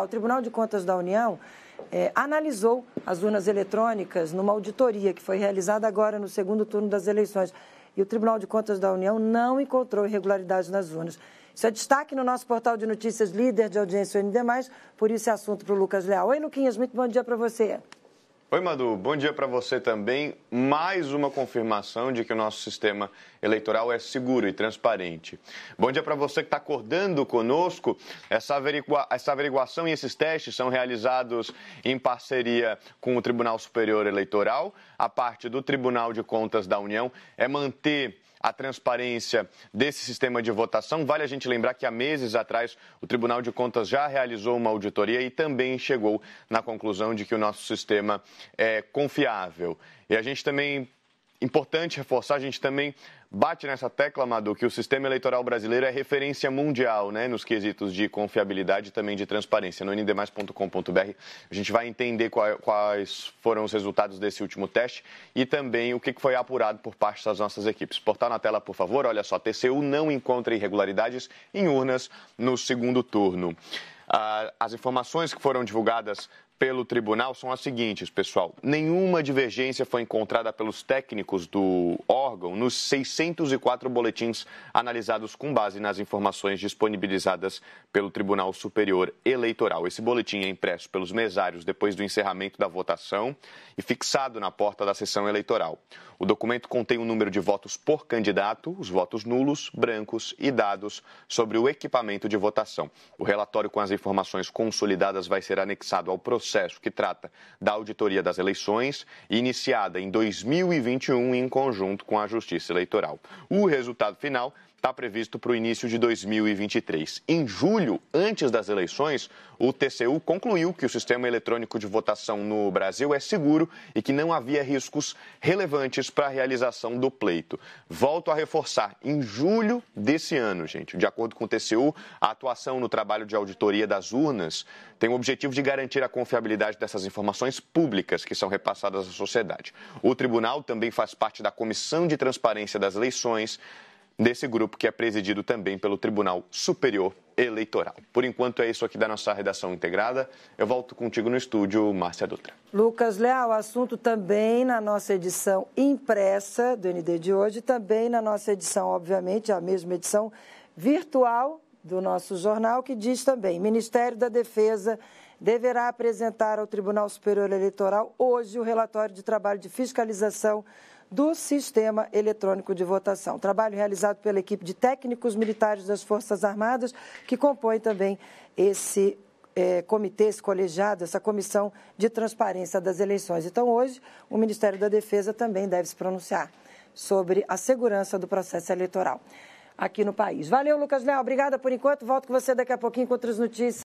O Tribunal de Contas da União é, analisou as urnas eletrônicas numa auditoria que foi realizada agora no segundo turno das eleições. E o Tribunal de Contas da União não encontrou irregularidades nas urnas. Isso é destaque no nosso portal de notícias líder de audiência UND+, por isso é assunto para o Lucas Leal. Oi, Luquinhas, muito bom dia para você. Oi, Madu. Bom dia para você também. Mais uma confirmação de que o nosso sistema eleitoral é seguro e transparente. Bom dia para você que está acordando conosco. Essa, averigua... Essa averiguação e esses testes são realizados em parceria com o Tribunal Superior Eleitoral. A parte do Tribunal de Contas da União é manter a transparência desse sistema de votação. Vale a gente lembrar que há meses atrás o Tribunal de Contas já realizou uma auditoria e também chegou na conclusão de que o nosso sistema é confiável. E a gente também importante reforçar, a gente também bate nessa tecla, Madu, que o sistema eleitoral brasileiro é referência mundial, né, nos quesitos de confiabilidade e também de transparência. No ndemais.com.br a gente vai entender quais foram os resultados desse último teste e também o que foi apurado por parte das nossas equipes. Portal na tela, por favor. Olha só, TCU não encontra irregularidades em urnas no segundo turno. Ah, as informações que foram divulgadas pelo tribunal são as seguintes, pessoal. Nenhuma divergência foi encontrada pelos técnicos do órgão nos 604 boletins analisados com base nas informações disponibilizadas pelo Tribunal Superior Eleitoral. Esse boletim é impresso pelos mesários depois do encerramento da votação e fixado na porta da sessão eleitoral. O documento contém o número de votos por candidato, os votos nulos, brancos e dados sobre o equipamento de votação. O relatório com as informações consolidadas vai ser anexado ao processo processo que trata da auditoria das eleições, iniciada em 2021 em conjunto com a Justiça Eleitoral. O resultado final está previsto para o início de 2023. Em julho, antes das eleições, o TCU concluiu que o sistema eletrônico de votação no Brasil é seguro e que não havia riscos relevantes para a realização do pleito. Volto a reforçar, em julho desse ano, gente, de acordo com o TCU, a atuação no trabalho de auditoria das urnas tem o objetivo de garantir a confiabilidade dessas informações públicas que são repassadas à sociedade. O tribunal também faz parte da Comissão de Transparência das Eleições desse grupo que é presidido também pelo Tribunal Superior Eleitoral. Por enquanto é isso aqui da nossa redação integrada. Eu volto contigo no estúdio, Márcia Dutra. Lucas Leal, assunto também na nossa edição impressa do ND de hoje, também na nossa edição, obviamente, a mesma edição virtual do nosso jornal, que diz também: Ministério da Defesa deverá apresentar ao Tribunal Superior Eleitoral hoje o relatório de trabalho de fiscalização do Sistema Eletrônico de Votação. Trabalho realizado pela equipe de técnicos militares das Forças Armadas, que compõe também esse é, comitê, esse colegiado, essa comissão de transparência das eleições. Então, hoje, o Ministério da Defesa também deve se pronunciar sobre a segurança do processo eleitoral aqui no país. Valeu, Lucas Leal. Obrigada por enquanto. Volto com você daqui a pouquinho com outras notícias.